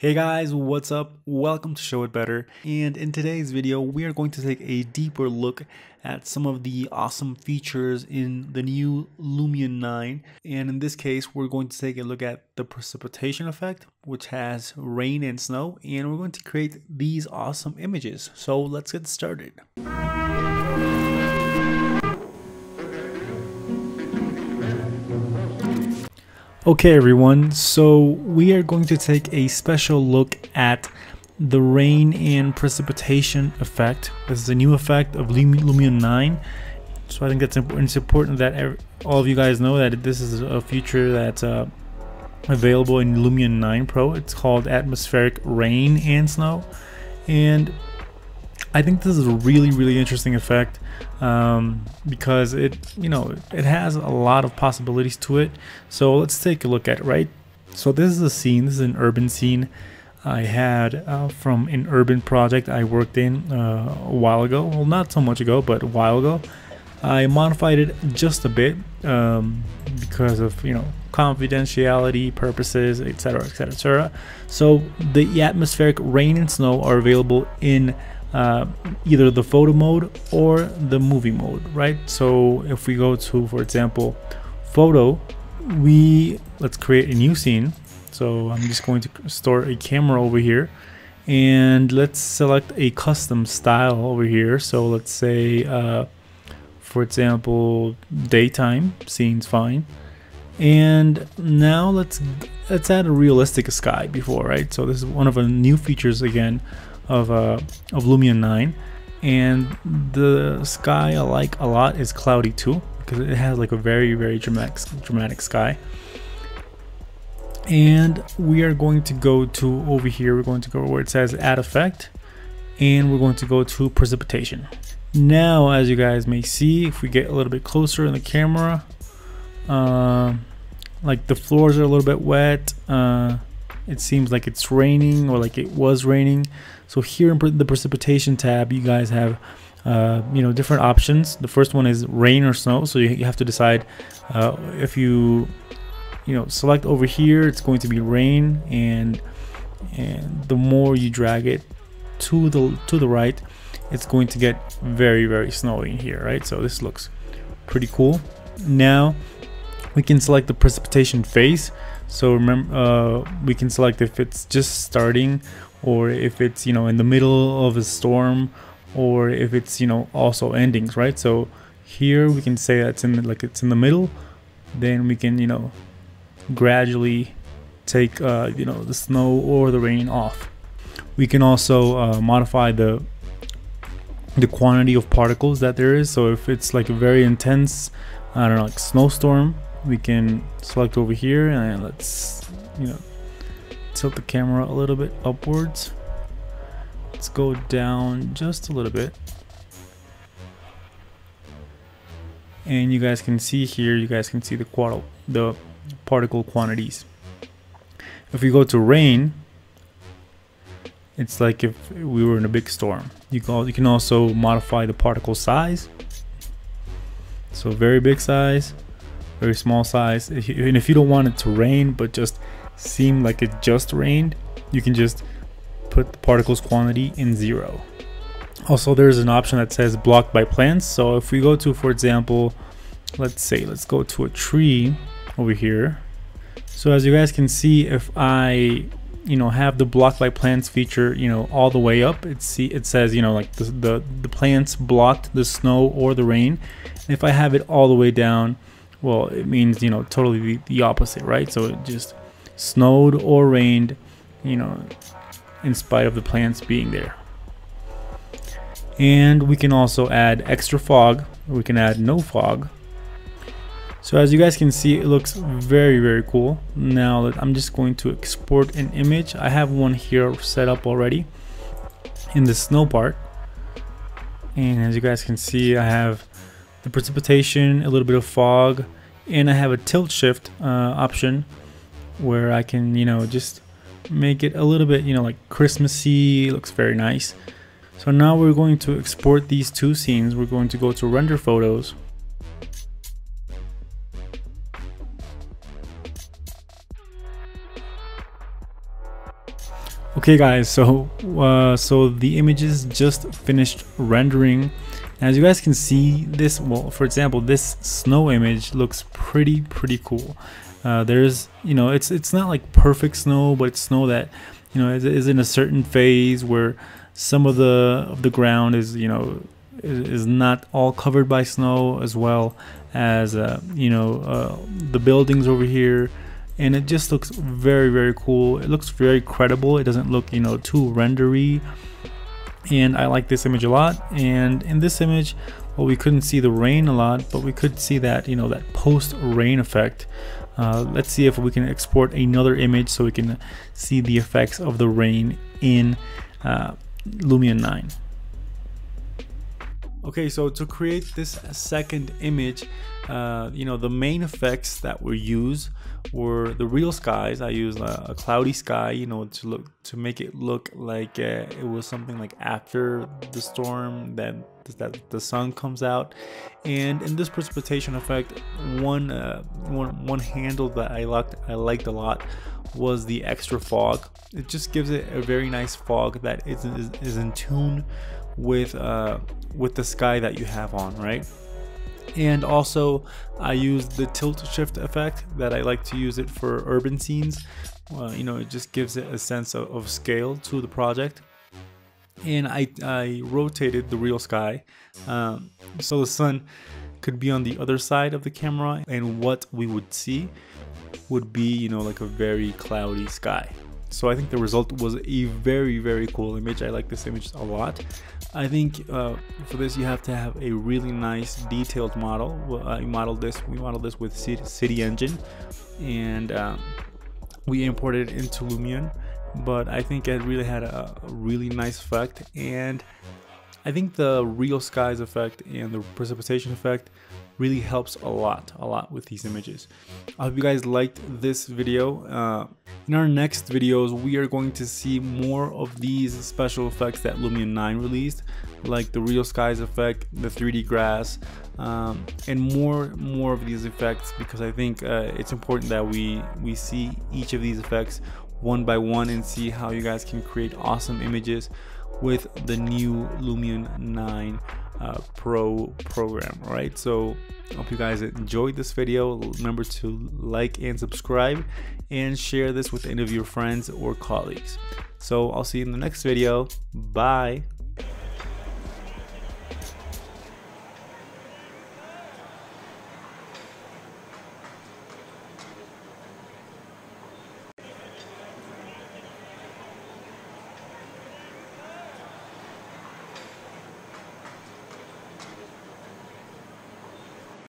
Hey guys, what's up? Welcome to Show It Better. And in today's video, we are going to take a deeper look at some of the awesome features in the new Lumion 9. And in this case, we're going to take a look at the precipitation effect, which has rain and snow. And we're going to create these awesome images. So let's get started. Okay everyone, so we are going to take a special look at the rain and precipitation effect. This is a new effect of Lumion 9. So I think that's important. It's important that all of you guys know that this is a feature that's uh, available in Lumion 9 Pro. It's called atmospheric rain and snow. And I think this is a really, really interesting effect um, because it, you know, it has a lot of possibilities to it. So let's take a look at it, right? So this is a scene, this is an urban scene I had uh, from an urban project I worked in uh, a while ago. Well, not so much ago, but a while ago. I modified it just a bit um, because of, you know, confidentiality purposes, etc., etc., etc. So the atmospheric rain and snow are available in uh, either the photo mode or the movie mode, right? So if we go to, for example, photo, we let's create a new scene. So I'm just going to store a camera over here and let's select a custom style over here. So let's say, uh, for example, daytime scene's fine. And now let's let's add a realistic sky before, right? So this is one of the new features again of uh, of Lumion 9 and the sky I like a lot is cloudy too because it has like a very very dramatic dramatic sky. And we are going to go to over here we're going to go where it says add effect and we're going to go to precipitation. Now as you guys may see if we get a little bit closer in the camera uh, like the floors are a little bit wet uh, it seems like it's raining or like it was raining so here in the precipitation tab you guys have uh, you know different options. The first one is rain or snow. So you, have to decide uh, if you you know select over here it's going to be rain and and the more you drag it to the to the right it's going to get very very snowy in here right? So this looks pretty cool. Now we can select the precipitation phase. So remember uh, we can select if it's just starting or if it's you know in the middle of a storm or if it's you know also endings right? So here we can say that's in the, like it's in the middle. Then we can you know gradually take uh, you know the snow or the rain off. We can also uh, modify the the quantity of particles that there is. So if it's like a very intense I don't know like snowstorm we can select over here and let's you know tilt the camera a little bit upwards. Let's go down just a little bit. And you guys can see here you guys can see the the particle quantities. If we go to rain it's like if we were in a big storm. You can you can also modify the particle size. So very big size very small size. And if you don't want it to rain, but just seem like it just rained, you can just put the particles quantity in zero. Also, there's an option that says blocked by plants. So if we go to, for example, let's say, let's go to a tree over here. So as you guys can see, if I, you know, have the blocked by plants feature, you know, all the way up, it see it says, you know, like the the, the plants blocked the snow or the rain. And if I have it all the way down, well it means you know totally the, the opposite right so it just snowed or rained you know in spite of the plants being there. And we can also add extra fog. We can add no fog. So as you guys can see it looks very very cool. Now I'm just going to export an image I have one here set up already in the snow part. And as you guys can see I have the precipitation, a little bit of fog, and I have a tilt shift uh, option where I can, you know, just make it a little bit, you know, like Christmassy, looks very nice. So now we're going to export these two scenes. We're going to go to render photos. Okay guys, so uh, so the images just finished rendering. As you guys can see, this, well, for example, this snow image looks pretty, pretty cool. Uh, there's, you know, it's it's not like perfect snow, but it's snow that, you know, is, is in a certain phase where some of the of the ground is, you know, is, not all covered by snow as well as, uh, you know, uh, the buildings over here. And it just looks very very cool. It looks very credible. It doesn't look you know too rendery. And I like this image a lot. And in this image well we couldn't see the rain a lot but we could see that you know that post rain effect uh, let's see if we can export another image so we can see the effects of the rain in uh, Lumion 9 Okay, so to create this second image, uh, you know, the main effects that were used were the real skies. I used a, a cloudy sky, you know, to look to make it look like uh, it was something like after the storm that that the sun comes out. And in this precipitation effect, one uh, one one handle that I liked I liked a lot was the extra fog. It just gives it a very nice fog that is is, is in tune with uh, with the sky that you have on, right? And also, I use the tilt shift effect that I like to use it for urban scenes. Uh, you know, it just gives it a sense of, of scale to the project. And I, I rotated the real sky um, so the sun could be on the other side of the camera, and what we would see would be, you know, like a very cloudy sky. So I think the result was a very, very cool image. I like this image a lot. I think uh, for this you have to have a really nice detailed model. I modeled this, we modeled this with City Engine and um, we imported it into Lumion. But I think it really had a, a really nice effect and I think the real skies effect and the precipitation effect really helps a lot, a lot with these images. I hope you guys liked this video. Uh, in our next videos, we are going to see more of these special effects that Lumion 9 released, like the real skies effect, the 3D grass, um, and more more of these effects because I think uh, it's important that we we see each of these effects one by one and see how you guys can create awesome images with the new Lumion 9 uh, Pro program. Right, so hope you guys enjoyed this video. Remember to like and subscribe and share this with any of your friends or colleagues. So I'll see you in the next video. Bye.